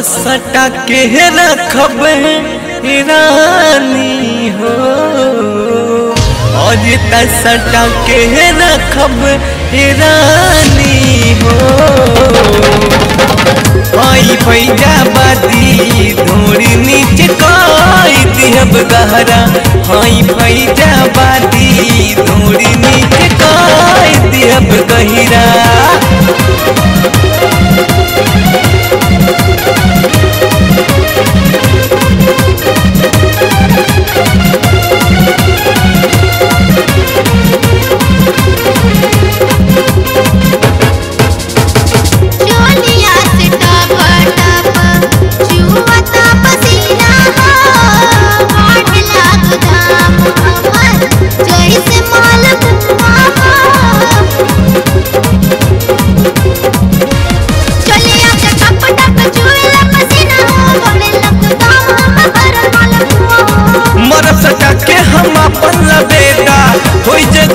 सटा के रखब रानी हो। और सटा के रखब रानी हो। आई पैजा बादी धोड़ी नीचे कोई दिहब गहरा। आई पैजा बादी धोड़ी नीचे कोई दिहब गहिरा।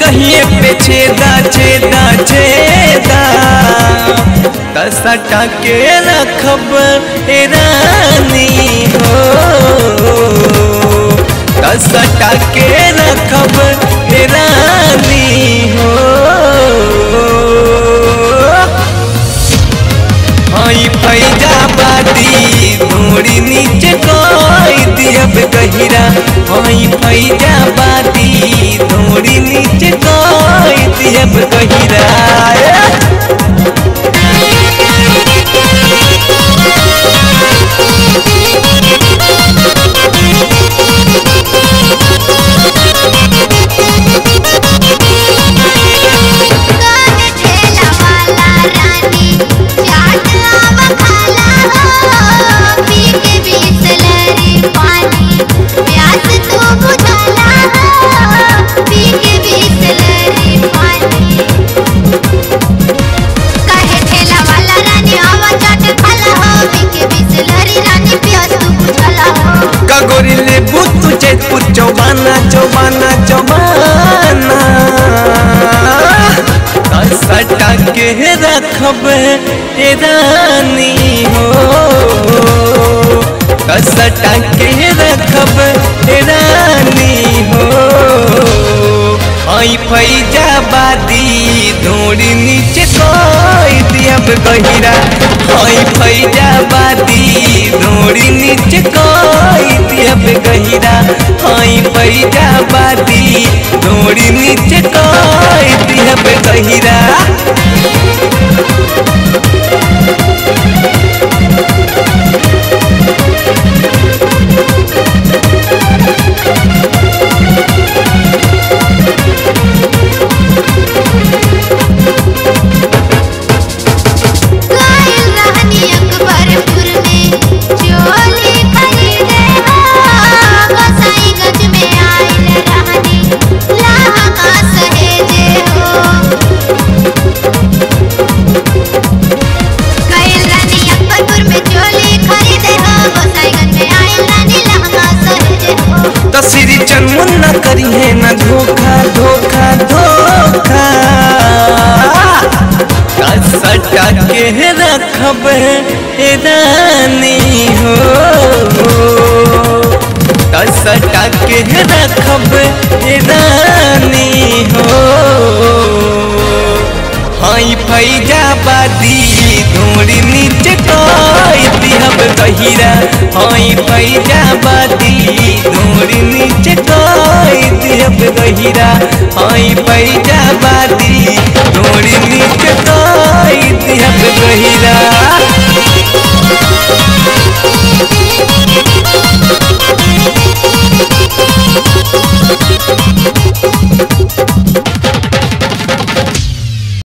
जगहिए पे छेदा छेदा छेदा। त सटा के रखब ए रानी हो। त सटा के रखब ए रानी हो। हई फैजाबादी धोड़ी नीचे कोई दियब गहिरा फैजा बाती थोड़ी नीचे कोई अब गहिरा। रखब ए रानी हो सटा के रखब रानी हो। आई फैजाबादी धोड़ी नीचे कोई दियब गहिरा आई फैजाबादी धोड़ी नीचे कोई दियब गहिरा आई फैजाबादी धोड़ी नीचे कोई Thank you. रानी हो। सटा के रखब रानी हो। हई फैजाबादी धोड़ी नीचे कोई दिहब गहिरा हई फैजाबादी धोड़ी नीचे कोई खैरा हई पैजा बादी तोड़ी नीच तो इतिहास गहिरा।